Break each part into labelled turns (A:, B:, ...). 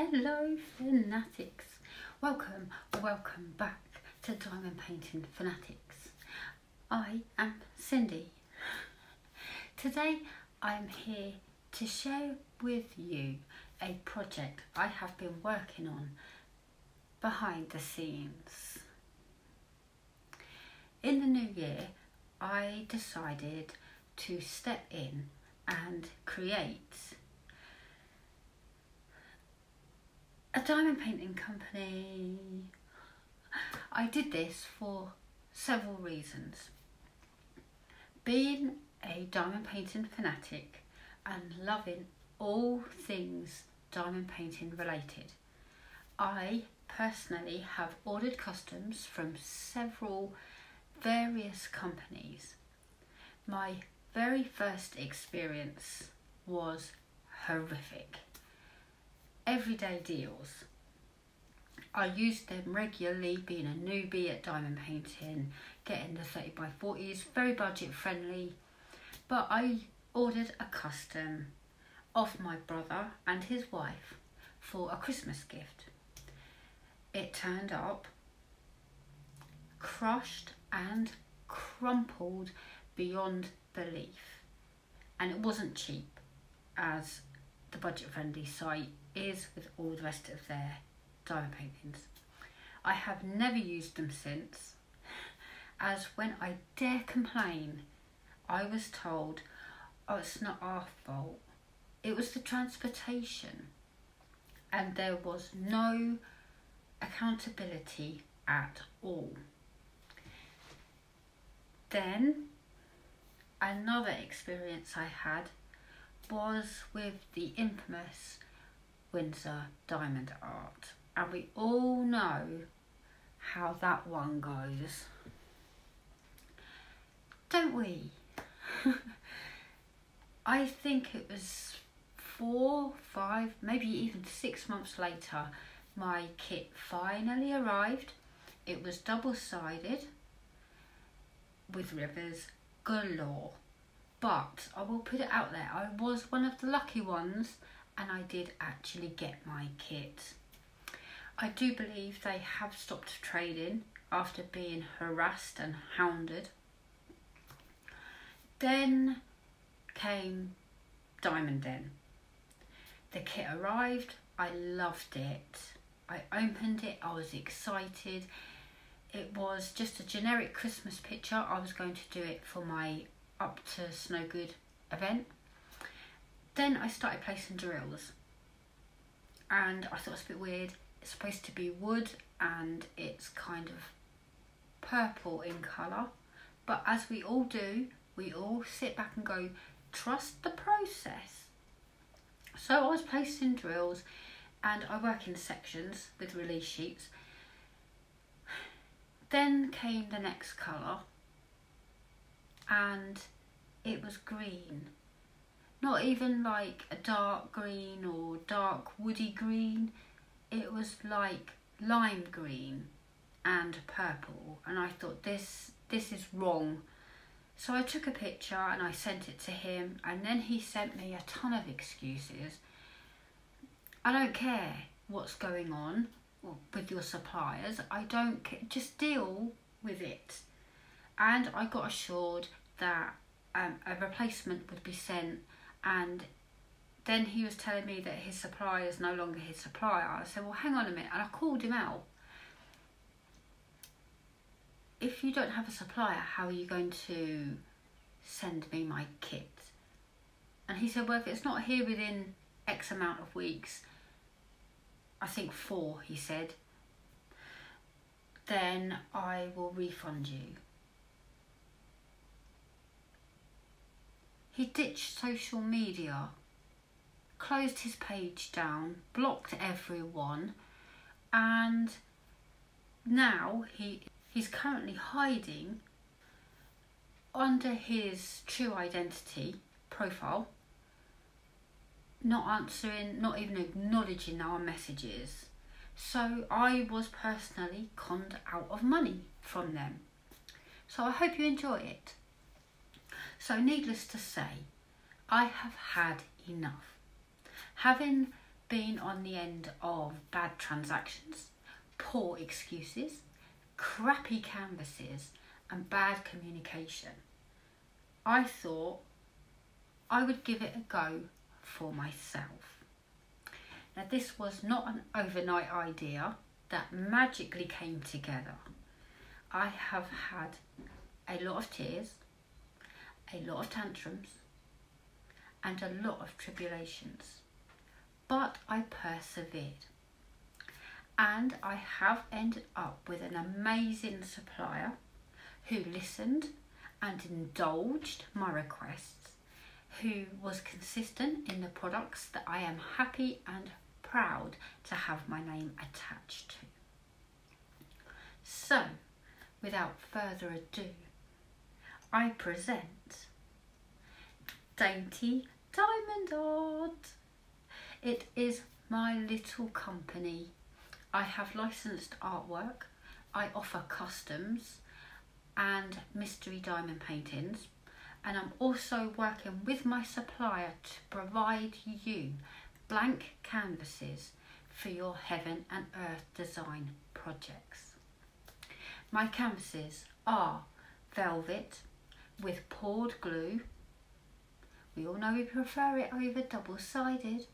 A: Hello, fanatics. Welcome, welcome back to Diamond Painting Fanatics. I am Cindy. Today I am here to share with you a project I have been working on behind the scenes. In the new year, I decided to step in and create a diamond painting company. I did this for several reasons. Being a diamond painting fanatic and loving all things diamond painting related, I personally have ordered customs from several various companies. My very first experience was horrific everyday deals. I used them regularly, being a newbie at diamond painting, getting the 30 by 40s, very budget friendly. But I ordered a custom off my brother and his wife for a Christmas gift. It turned up crushed and crumpled beyond belief. And it wasn't cheap as the budget friendly site is with all the rest of their diamond paintings. I have never used them since, as when I dare complain, I was told, oh, it's not our fault. It was the transportation, and there was no accountability at all. Then, another experience I had was with the infamous Winsor Diamond Art. And we all know how that one goes. Don't we? I think it was four, five, maybe even six months later, my kit finally arrived. It was double sided with rivers galore. But I will put it out there, I was one of the lucky ones and I did actually get my kit. I do believe they have stopped trading after being harassed and hounded. Then came Diamond Den. The kit arrived, I loved it. I opened it, I was excited. It was just a generic Christmas picture. I was going to do it for my Up to Snowgood event then I started placing drills and I thought it's a bit weird. It's supposed to be wood and it's kind of purple in colour. But as we all do, we all sit back and go, trust the process. So I was placing drills and I work in sections with release sheets. Then came the next colour and it was green not even like a dark green or dark woody green. It was like lime green and purple and I thought this this is wrong. So I took a picture and I sent it to him and then he sent me a ton of excuses. I don't care what's going on with your suppliers. I don't care. Just deal with it. And I got assured that um, a replacement would be sent and then he was telling me that his supplier is no longer his supplier. I said, well, hang on a minute. And I called him out. If you don't have a supplier, how are you going to send me my kit? And he said, well, if it's not here within X amount of weeks, I think four, he said, then I will refund you. He ditched social media, closed his page down, blocked everyone, and now he he's currently hiding under his true identity profile, not answering, not even acknowledging our messages. So I was personally conned out of money from them. So I hope you enjoy it. So, needless to say, I have had enough. Having been on the end of bad transactions, poor excuses, crappy canvases, and bad communication, I thought I would give it a go for myself. Now, this was not an overnight idea that magically came together. I have had a lot of tears, a lot of tantrums, and a lot of tribulations. But I persevered. And I have ended up with an amazing supplier who listened and indulged my requests, who was consistent in the products that I am happy and proud to have my name attached to. So, without further ado, I present Dainty Diamond Art. It is my little company. I have licensed artwork. I offer customs and mystery diamond paintings and I'm also working with my supplier to provide you blank canvases for your heaven and earth design projects. My canvases are velvet with poured glue. We all know we prefer it over double-sided.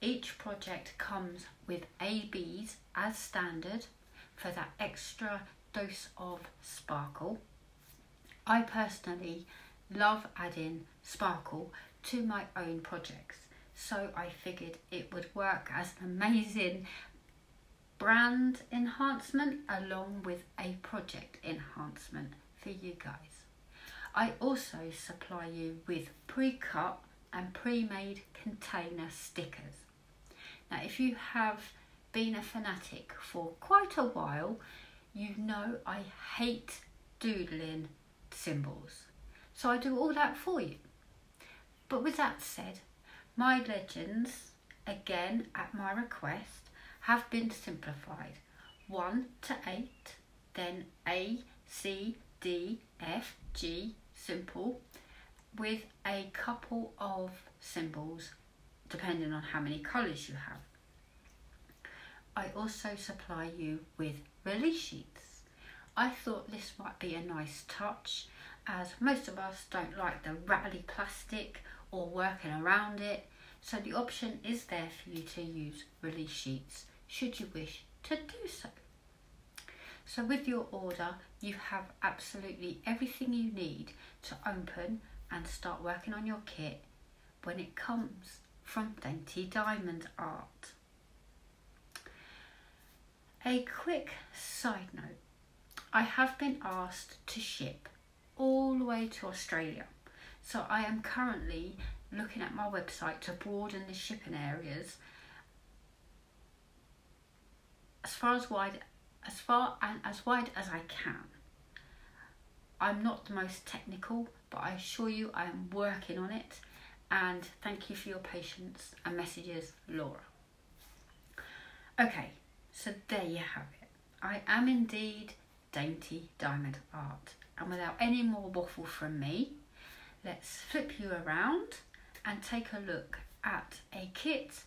A: Each project comes with ABs as standard for that extra dose of sparkle. I personally love adding sparkle to my own projects, so I figured it would work as an amazing brand enhancement along with a project enhancement for you guys. I also supply you with pre-cut and pre-made container stickers. Now if you have been a fanatic for quite a while, you know I hate doodling symbols. So I do all that for you. But with that said, my legends, again at my request, have been simplified. 1 to 8, then A, C, D, F, G, simple, with a couple of symbols depending on how many colours you have. I also supply you with release sheets. I thought this might be a nice touch as most of us don't like the rattly plastic or working around it so the option is there for you to use release sheets should you wish to do so. So with your order you have absolutely everything you need to open and start working on your kit when it comes from Dainty Diamond Art. A quick side note. I have been asked to ship all the way to Australia. So I am currently looking at my website to broaden the shipping areas as far as wide as far and as wide as I can. I'm not the most technical, but I assure you I am working on it and thank you for your patience and messages, Laura. Okay, so there you have it. I am indeed dainty diamond art. And without any more waffle from me, let's flip you around and take a look at a kit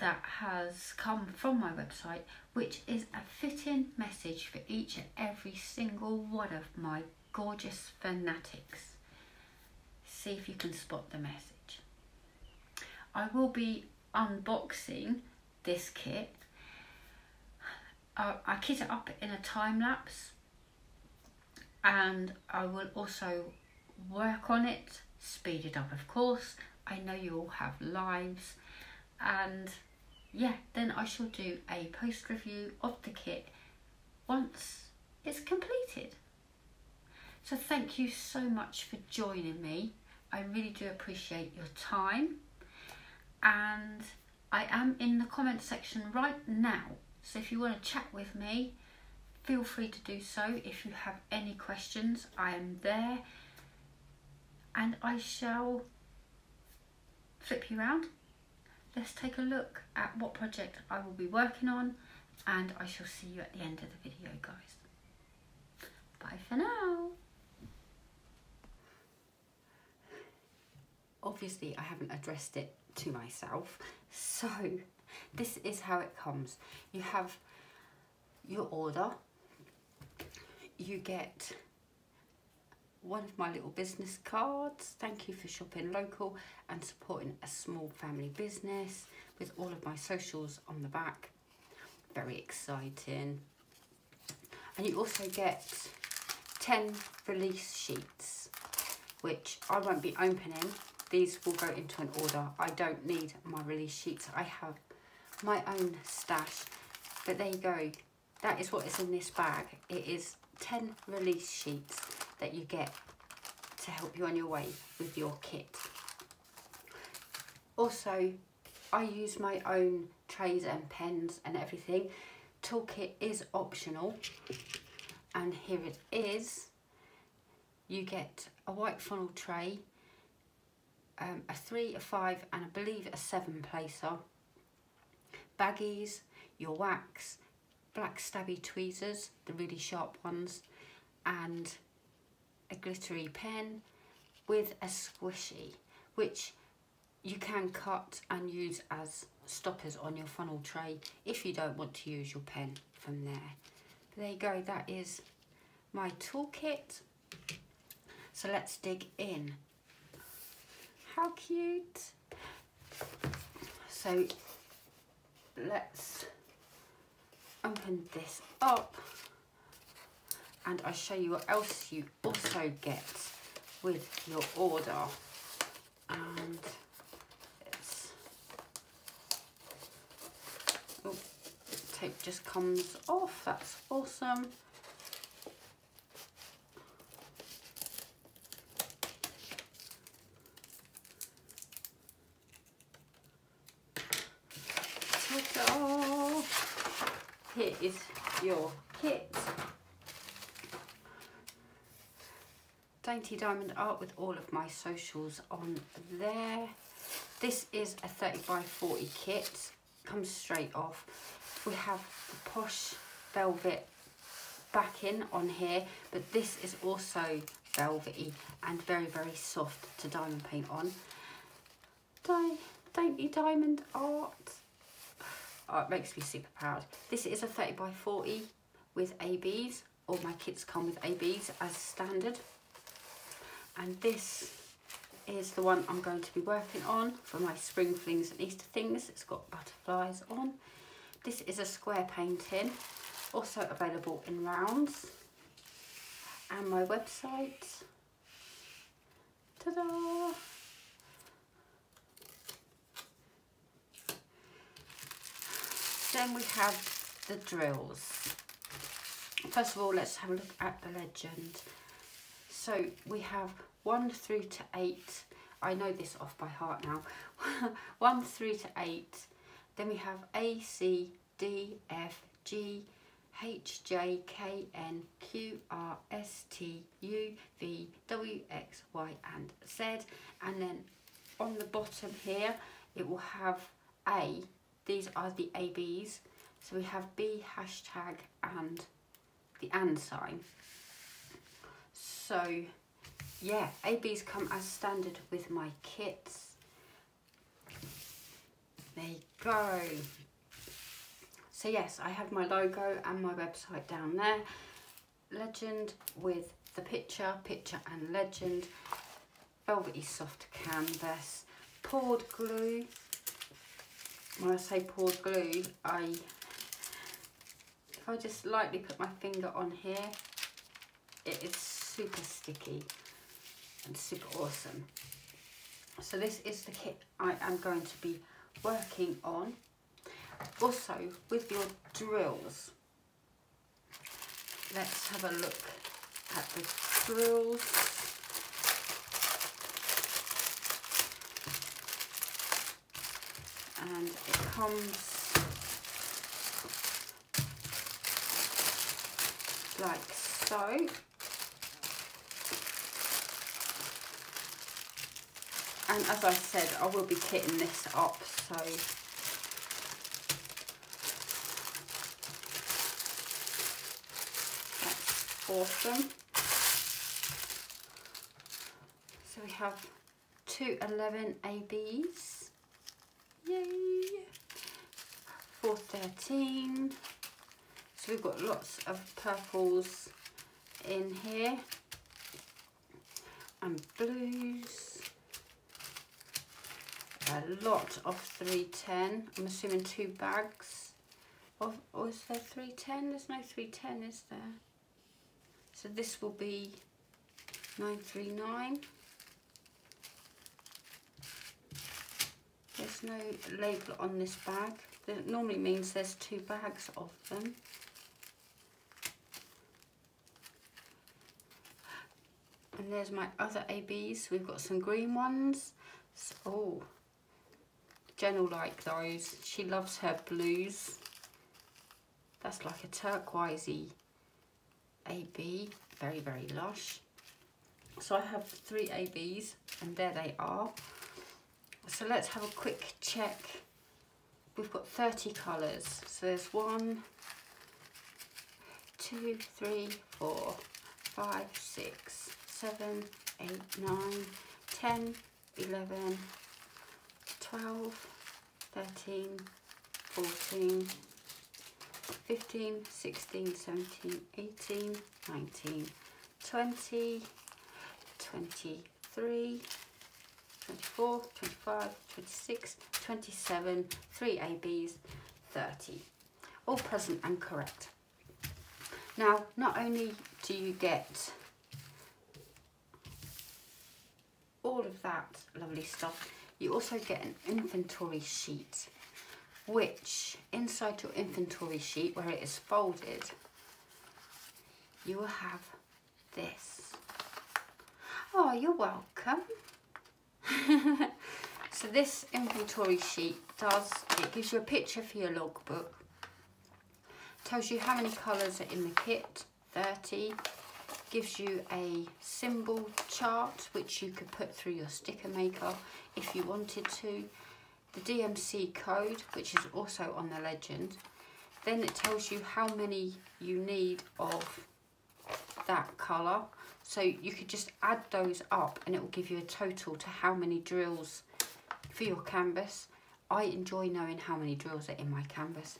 A: that has come from my website, which is a fitting message for each and every single one of my gorgeous fanatics. See if you can spot the message. I will be unboxing this kit uh, I kit it up in a time lapse and I will also work on it, speed it up of course. I know you all have lives and yeah, then I shall do a post review of the kit once it's completed. So thank you so much for joining me. I really do appreciate your time and I am in the comment section right now so if you want to chat with me, feel free to do so. If you have any questions, I am there and I shall flip you around. Let's take a look at what project I will be working on and I shall see you at the end of the video guys. Bye for now. Obviously I haven't addressed it to myself. So this is how it comes. You have your order, you get one of my little business cards. Thank you for shopping local and supporting a small family business with all of my socials on the back. Very exciting. And you also get 10 release sheets, which I won't be opening. These will go into an order. I don't need my release sheets. I have my own stash. But there you go. That is what is in this bag. It is 10 release sheets that you get to help you on your way with your kit. Also, I use my own trays and pens and everything. Toolkit is optional and here it is. You get a white funnel tray, um, a three, a five and I believe a seven placer, baggies, your wax, black stabby tweezers, the really sharp ones, and a glittery pen with a squishy, which you can cut and use as stoppers on your funnel tray if you don't want to use your pen from there. But there you go, that is my toolkit. So let's dig in. How cute. So let's open this up and I show you what else you also get with your order. And it's oh, tape just comes off. That's awesome. Here is your kit Dainty Diamond Art with all of my socials on there. This is a 30 by 40 kit, comes straight off. We have the posh velvet backing on here, but this is also velvety and very, very soft to diamond paint on. Dainty Diamond Art. Oh, it makes me super proud. This is a 30 by 40 with ABs. All my kits come with ABs as standard and this is the one I'm going to be working on for my spring flings and Easter things. It's got butterflies on. This is a square painting, also available in rounds. And my website. Ta-da! Then we have the drills. First of all, let's have a look at the legend. So we have 1 through to 8. I know this off by heart now. 1 through to 8. Then we have A, C, D, F, G, H, J, K, N, Q, R, S, T, U, V, W, X, Y and Z. And then on the bottom here, it will have A. These are the ABs. So we have B, hashtag and the and sign. So yeah, ABs come as standard with my kits. There you go. So yes, I have my logo and my website down there. Legend with the picture, picture and legend. Velvety soft canvas. Poured glue. When I say poured glue, I if I just lightly put my finger on here, it is super sticky and super awesome. So this is the kit I am going to be working on. Also, with your drills, let's have a look at the drills. And it comes like so. And as I said I will be kitting this up so that's awesome so we have two 11 ABs Yay! 413. So we've got lots of purples in here and blues. A lot of 310. I'm assuming two bags of, or is there 310? There's no 310, is there? So this will be 939. There's no label on this bag. That normally means there's two bags of them. And there's my other ABs. We've got some green ones. So, oh, Jen will like those. She loves her blues. That's like a turquoisey AB. Very, very lush. So I have three ABs and there they are. So let's have a quick check. We've got 30 colours. So there's one, two, three, four, five, six, seven, eight, nine, 10, 11, 12, 13, 14, 15, 16, 17, 18, 19, 20, 23, 24, 25, 26, 27, 3 ABs, 30. All present and correct. Now, not only do you get all of that lovely stuff, you also get an inventory sheet, which inside your inventory sheet, where it is folded, you will have this. Oh, you're welcome. so this inventory sheet does, it gives you a picture for your logbook, tells you how many colours are in the kit, 30, gives you a symbol chart which you could put through your sticker maker if you wanted to, the DMC code which is also on the legend, then it tells you how many you need of that colour so you could just add those up and it will give you a total to how many drills for your canvas. I enjoy knowing how many drills are in my canvas.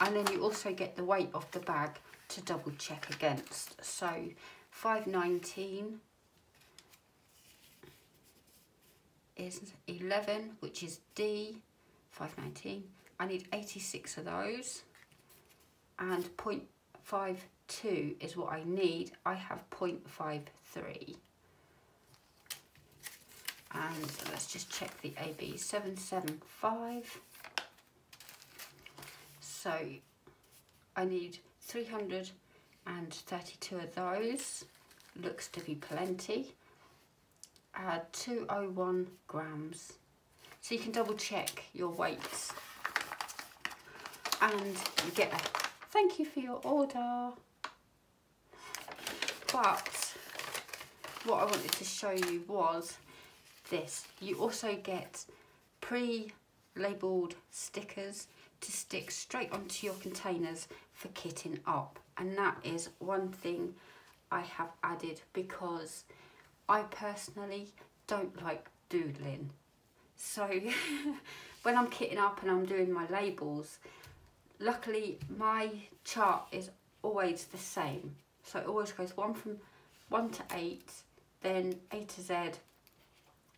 A: And then you also get the weight of the bag to double check against. So 519 is 11, which is D, 519. I need 86 of those and 0.5 2 is what I need. I have 0.53. And let's just check the AB. 775. So I need 332 of those. Looks to be plenty. Uh, 201 grams. So you can double check your weights. And you get a thank you for your order. But what I wanted to show you was this. You also get pre-labelled stickers to stick straight onto your containers for kitting up. And that is one thing I have added because I personally don't like doodling. So when I'm kitting up and I'm doing my labels, luckily my chart is always the same. So it always goes one from one to eight, then A to Z,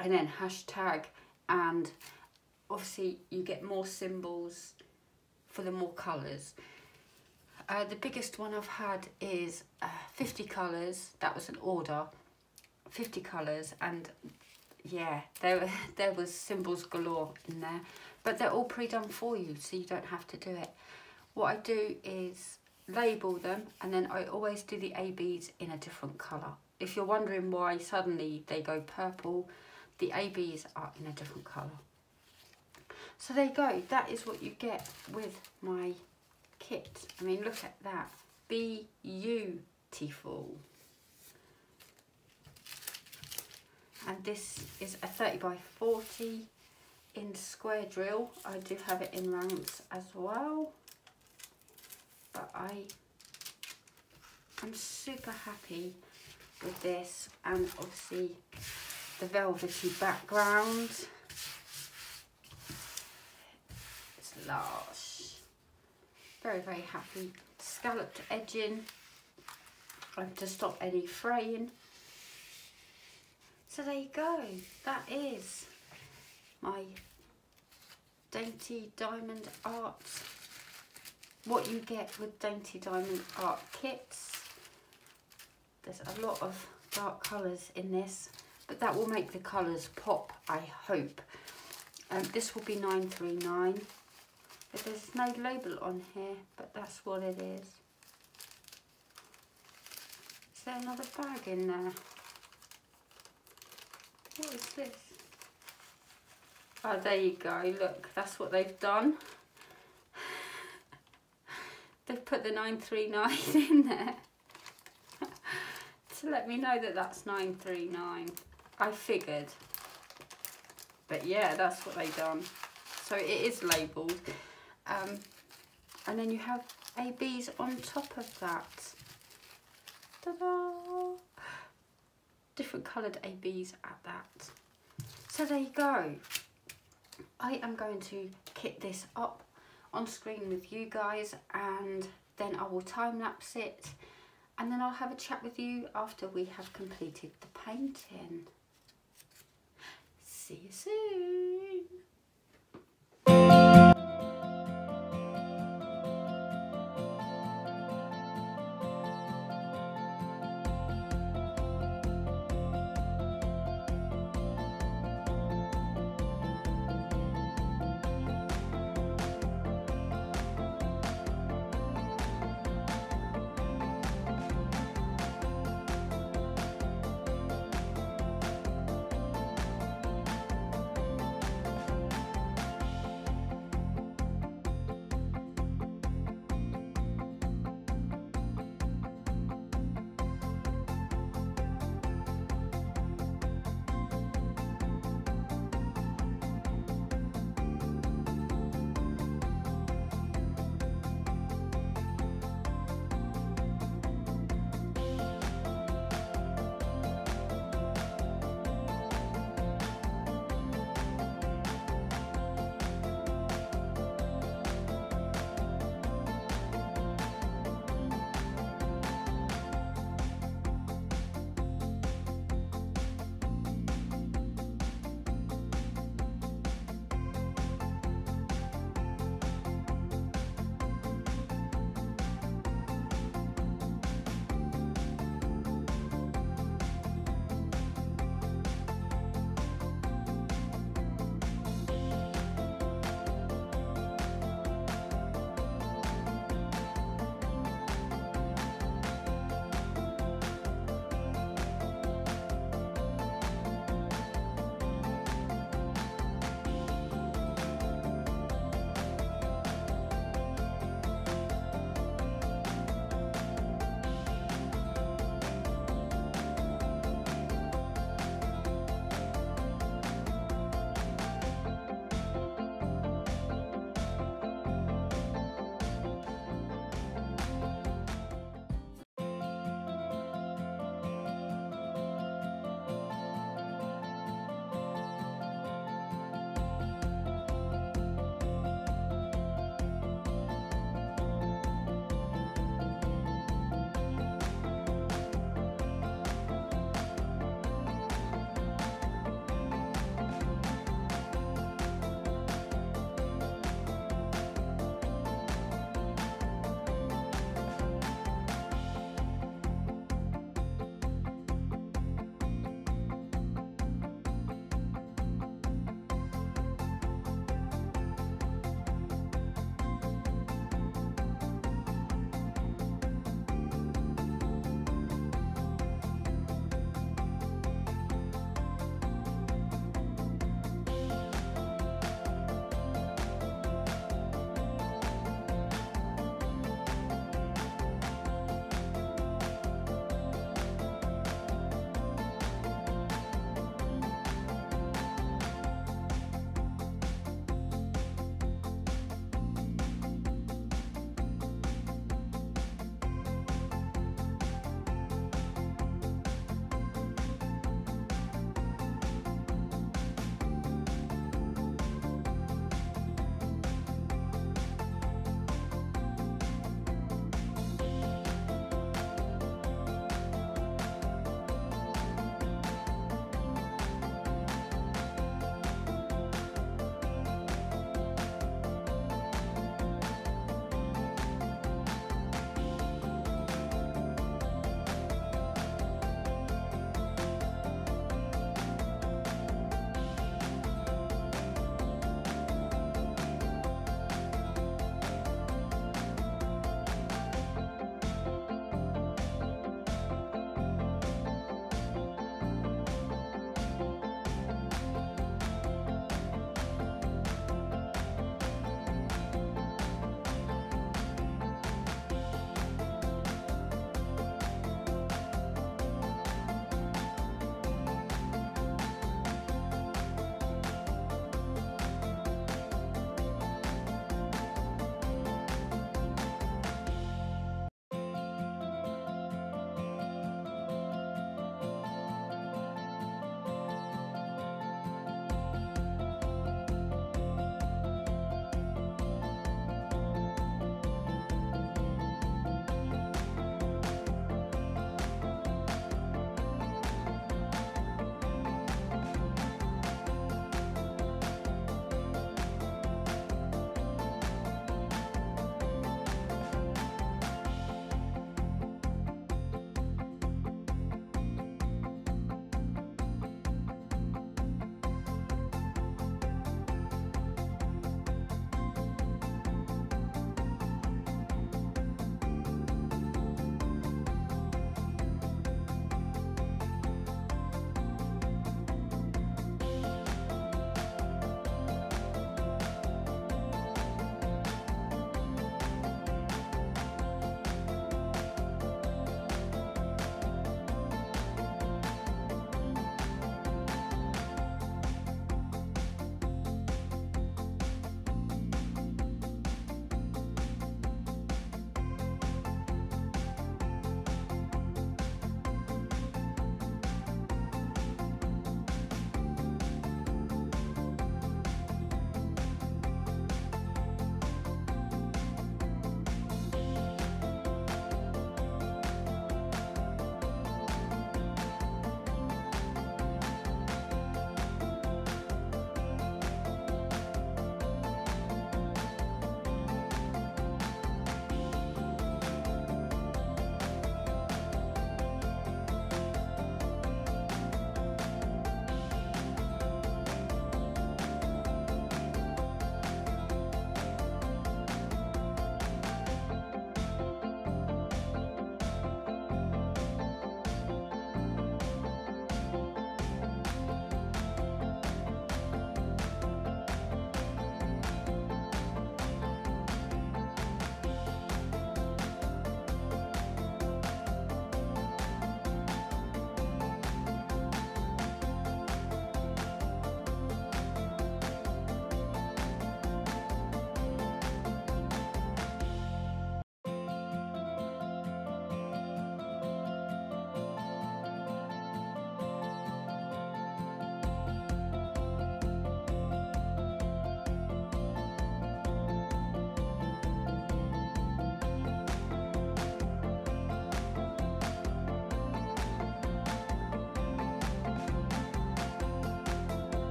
A: and then hashtag, and obviously you get more symbols for the more colours. Uh, the biggest one I've had is uh, 50 colours, that was an order, 50 colours, and yeah, there, were there was symbols galore in there, but they're all pre-done for you, so you don't have to do it. What I do is label them and then I always do the ABs in a different colour. If you're wondering why suddenly they go purple, the ABs are in a different colour. So there you go, that is what you get with my kit. I mean, look at that, beautiful. And this is a 30 by 40 in square drill. I do have it in rounds as well but I I'm super happy with this and obviously the velvety background lush. Very, very happy. Scalloped edging and to stop any fraying. So there you go. That is my Dainty Diamond Art. What you get with Dainty Diamond Art kits. There's a lot of dark colours in this, but that will make the colours pop, I hope. Um, this will be 939. There's no label on here, but that's what it is. Is there another bag in there? What is this? Oh, there you go. Look, that's what they've done. they've put the 939 in there to let me know that that's 939. I figured. But yeah, that's what they've done. So it is labelled. Um, and then you have ABs on top of that. Different coloured ABs at that. So there you go. I am going to kit this up on screen with you guys and then I will time lapse it and then I'll have a chat with you after we have completed the painting. See you soon.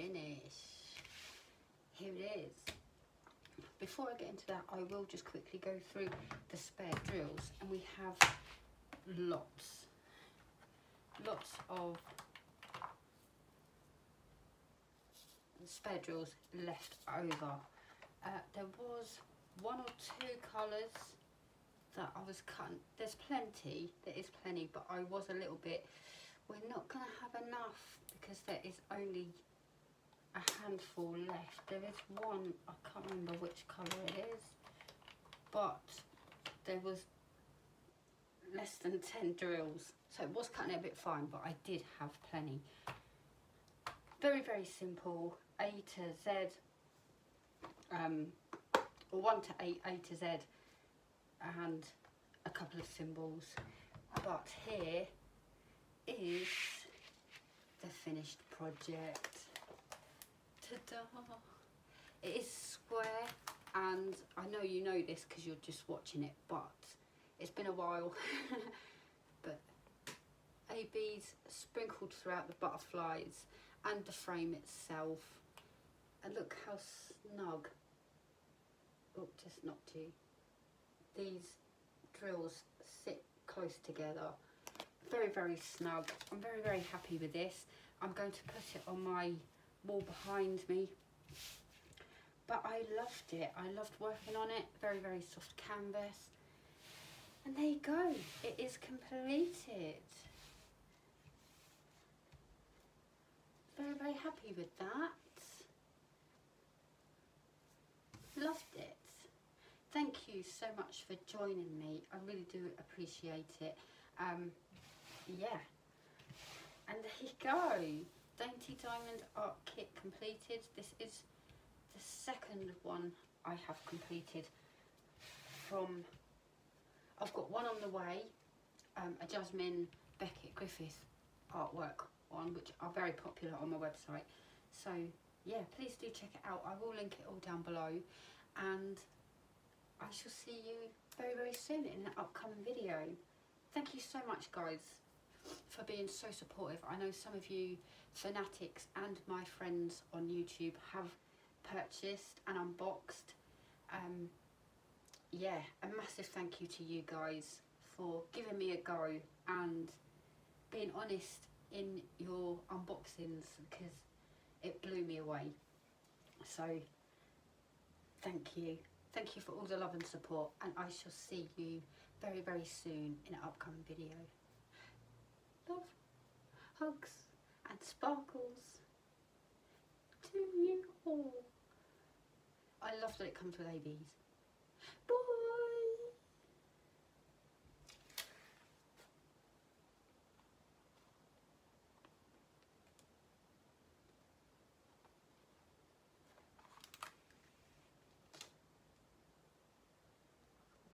A: finish. Here it is. Before I get into that, I will just quickly go through the spare drills and we have lots, lots of spare drills left over. Uh, there was one or two colours that I was cutting. There's plenty, there is plenty, but I was a little bit, we're not going to have enough because there is only a handful left. There is one, I can't remember which colour it is, but there was less than 10 drills. So it was cutting it a bit fine, but I did have plenty. Very, very simple, A to Z, um, or 1 to 8, A to Z, and a couple of symbols. But here is the finished project. Ta-da! It is square and I know you know this because you're just watching it but it's been a while. But a ABs sprinkled throughout the butterflies and the frame itself. And look how snug. Oh just knocked you. These drills sit close together. Very very snug. I'm very very happy with this. I'm going to put it on my wall behind me. But I loved it. I loved working on it. Very very soft canvas. And there you go. It is completed. Very very happy with that. Loved it. Thank you so much for joining me. I really do appreciate it. Um yeah. And there you go Dainty Diamond Art Kit completed. This is the second one I have completed from, I've got one on the way, um, a Jasmine Becket Griffith artwork one, which are very popular on my website. So yeah, please do check it out. I will link it all down below and I shall see you very, very soon in an upcoming video. Thank you so much, guys for being so supportive. I know some of you fanatics and my friends on YouTube have purchased and unboxed. Um, yeah, a massive thank you to you guys for giving me a go and being honest in your unboxings because it blew me away. So, thank you. Thank you for all the love and support and I shall see you very, very soon in an upcoming video love, hugs and sparkles to you all. I love that it comes with ABs. Bye!